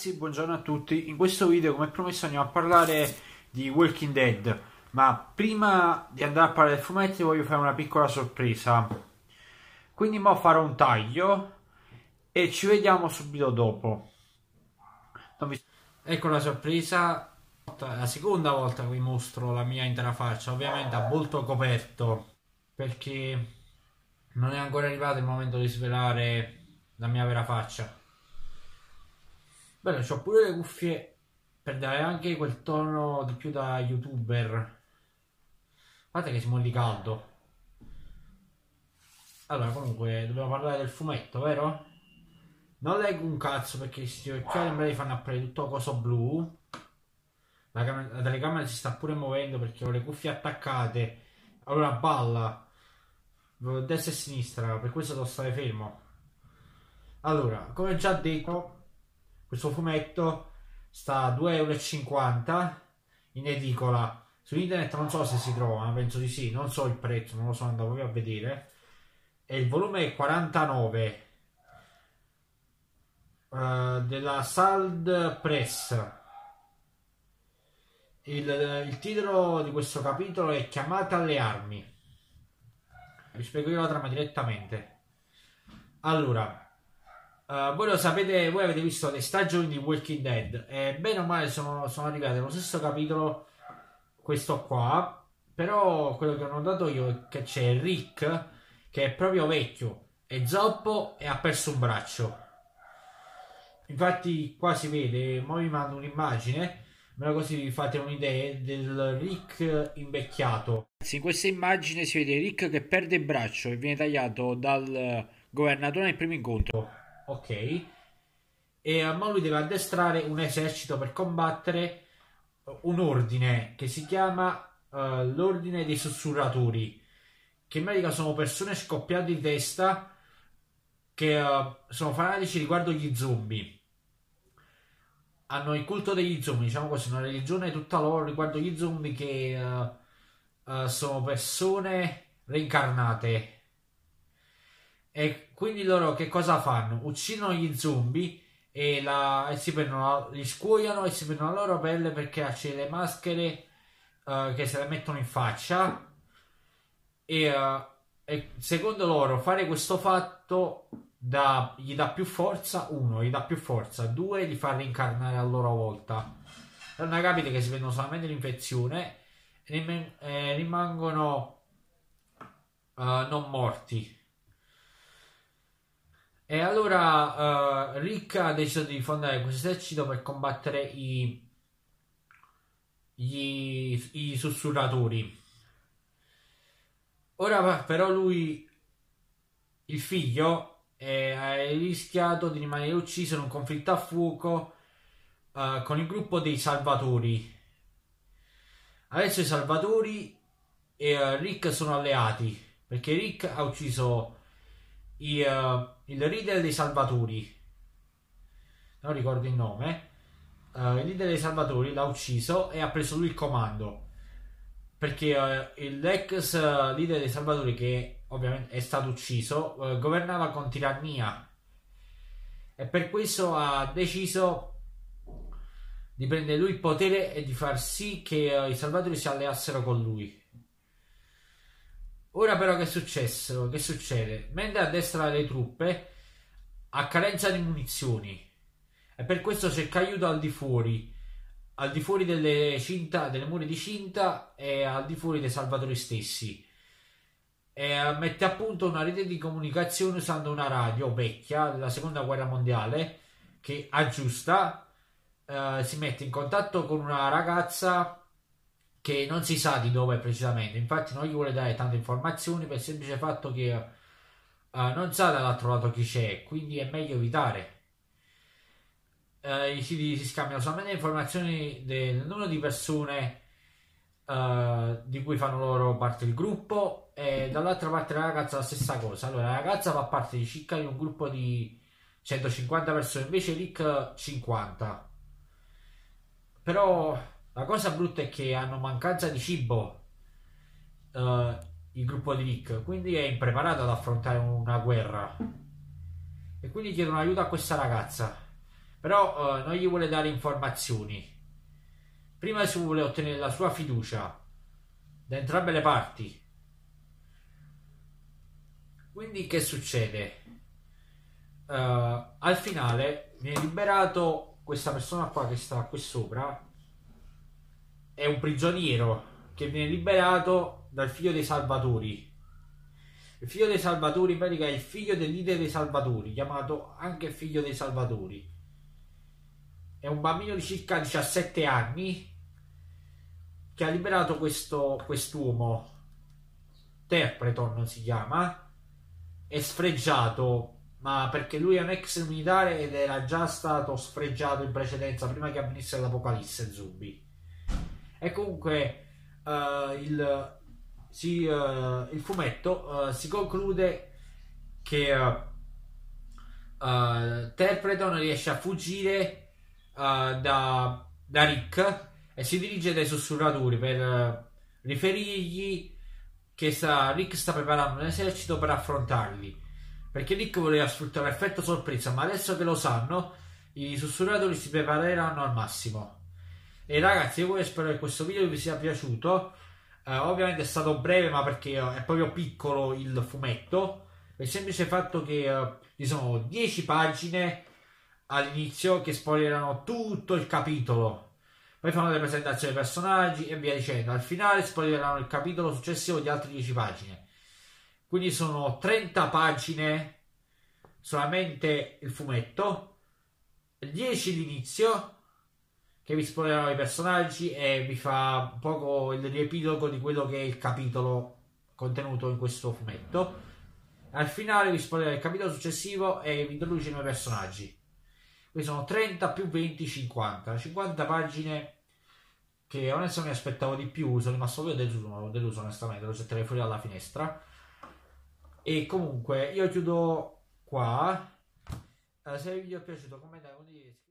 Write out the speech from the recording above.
ragazzi, buongiorno a tutti. In questo video, come promesso, andiamo a parlare di Walking Dead. Ma prima di andare a parlare del fumetto, voglio fare una piccola sorpresa. Quindi mo farò un taglio e ci vediamo subito dopo. Vi... Ecco la sorpresa. La seconda volta che vi mostro la mia intera faccia, ovviamente a volto coperto, perché non è ancora arrivato il momento di svelare la mia vera faccia Bene, ho pure le cuffie per dare anche quel tono di più da youtuber. Guardate che siamo di caldo. Allora, comunque, dobbiamo parlare del fumetto, vero? Non leggo un cazzo perché questi occhiali in breve fanno apparire tutto coso blu. La, cam- la telecamera si sta pure muovendo perché ho le cuffie attaccate. Allora balla. Destra e sinistra, per questo devo stare fermo. Allora, come già detto, questo fumetto sta a 2,50 euro in edicola. Su internet non so se si trova, ma penso di sì, non so il prezzo, non lo so, andavo a vedere. E il volume è 49 uh, eh, della Sald Press. Il, il, titolo di questo capitolo è Chiamata alle armi. Vi spiego io la trama direttamente. Allora, Uh, voi lo sapete, voi avete visto le stagioni di Walking Dead e bene o male sono, sono arrivate allo stesso capitolo, questo qua, però quello che ho notato io è che c'è Rick che è proprio vecchio, è zoppo e ha perso un braccio. Infatti qua si vede, ora vi mando un'immagine, ma così vi fate un'idea del Rick invecchiato. In questa immagine si vede Rick che perde il braccio e viene tagliato dal governatore nel primo incontro ok? E ma lui deve addestrare un esercito per combattere un ordine che si chiama uh, l'ordine dei sussurratori, che in pratica sono persone scoppiate di testa che uh, sono fanatici riguardo gli zombie. Hanno il culto degli zombie, diciamo così, una religione tutta loro riguardo gli zombie che uh, sono persone reincarnate e quindi loro che cosa fanno? Uccidono gli zombie e, la, e si prendono, li scuoiano e si prendono la loro pelle perché c'è le maschere uh, che se le mettono in faccia. E, uh, e, secondo loro fare questo fatto da, gli dà più forza, uno, gli dà più forza, due, li fa reincarnare a loro volta. Non capite che si prendono solamente l'infezione e rimangono uh, non morti. E allora uh, Rick ha deciso di fondare questo esercito per combattere i, gli, i sussurratori. Ora però lui, il figlio, ha rischiato di rimanere ucciso in un conflitto a fuoco uh, con il gruppo dei Salvatori. Adesso i Salvatori e uh, Rick sono alleati perché Rick ha ucciso i, uh, il leader dei Salvatori, non ricordo il nome, uh, il leader dei Salvatori l'ha ucciso e ha preso lui il comando. Perché uh, l'ex leader dei Salvatori, che ovviamente è stato ucciso, governava con tirannia. E per questo ha deciso di prendere lui il potere e di far sì che i Salvatori si alleassero con lui. Ora però che è successo? Che succede? Mentre addestra le truppe ha carenza di munizioni e per questo cerca aiuto al di fuori, al di fuori delle, cinta, delle mura di cinta e al di fuori dei salvatori stessi. E mette a punto una rete di comunicazione usando una radio vecchia della seconda guerra mondiale che aggiusta, eh, si mette in contatto con una ragazza che non si sa di dove precisamente, infatti non gli vuole dare tante informazioni per il semplice fatto che uh, non sa dall'altro lato chi c'è, quindi è meglio evitare. Uh, si, si, scambiano solamente informazioni del numero di persone uh, di cui fanno loro parte il gruppo e dall'altra parte la ragazza la stessa cosa. Allora la ragazza fa parte di circa di un gruppo di 150 persone, invece Rick 50. Però la cosa brutta è che hanno mancanza di cibo uh, il gruppo di Rick, quindi è impreparato ad affrontare una guerra. E quindi chiedono aiuto a questa ragazza. però uh, non gli vuole dare informazioni. Prima si vuole ottenere la sua fiducia da entrambe le parti. Quindi che succede? Uh, al finale viene liberato questa persona qua che sta qui sopra. È un prigioniero che viene liberato dal figlio dei Salvatori. Il figlio dei Salvatori in pratica è il figlio del leader dei Salvatori, chiamato anche figlio dei Salvatori. È un bambino di circa 17 anni che ha liberato questo quest'uomo. Terpreton si chiama. È sfregiato, ma perché lui è un ex militare ed era già stato sfregiato in precedenza prima che avvenisse l'apocalisse zombie. E comunque uh, il, si, uh, il fumetto uh, si conclude che uh, Terpreton riesce a fuggire da, da, Rick e si dirige dai sussurratori per riferirgli che sta, Rick sta preparando un esercito per affrontarli. Perché Rick voleva sfruttare l'effetto sorpresa ma adesso che lo sanno i sussurratori si prepareranno al massimo e ragazzi io spero che questo video vi sia piaciuto Uh, ovviamente è stato breve, ma perché uh, è proprio piccolo il fumetto. Per il semplice fatto che uh, ci sono 10 pagine all'inizio che spoilerano tutto il capitolo. Poi fanno le presentazioni dei personaggi e via dicendo. Al finale spoilerano il capitolo successivo di altre 10 pagine. Quindi sono 30 pagine solamente il fumetto, 10 l'inizio che vi spoilerò i personaggi e vi fa un poco il riepilogo di quello che è il capitolo contenuto in questo fumetto. Al finale vi spoilerò il capitolo successivo e vi introduce i nuovi personaggi. Qui sono 30 più 20, 50. 50 pagine che onestamente mi aspettavo di più. Sono rimasto io deluso, deluso onestamente, lo getterei fuori dalla finestra. E comunque io chiudo qua. Eh, se il video è piaciuto commentate, condividete.